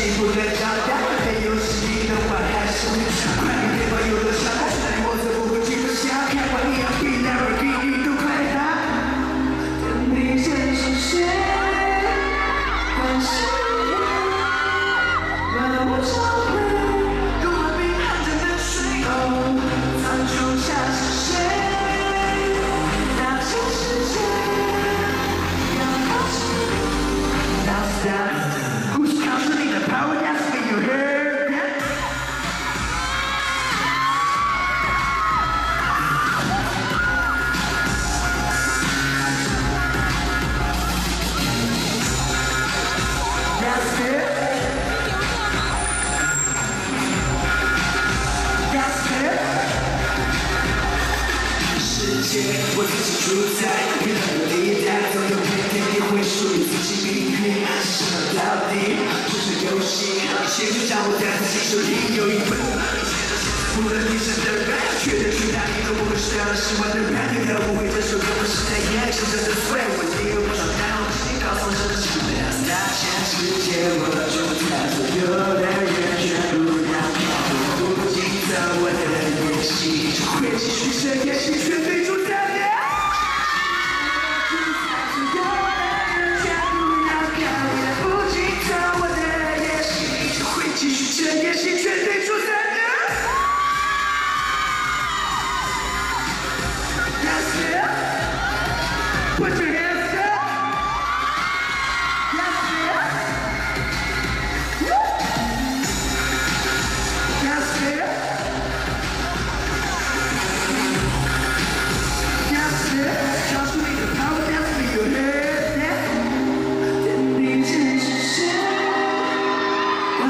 戏不能交代，没有实力的话还是会界，我自己主宰，任何地带总有一天也会属于自己命运。是什么到底？这是游戏，一切就掌握在自己手里。有一本不能提升的人，确认去哪里都不会是让人失望的人。你的误会，这首歌不是在演，是真的对。我也有不少难忘的心，告诉我这是 best。大千世界，我就在所有的人全部要我不记得我的演戏，只会继续这演戏，绝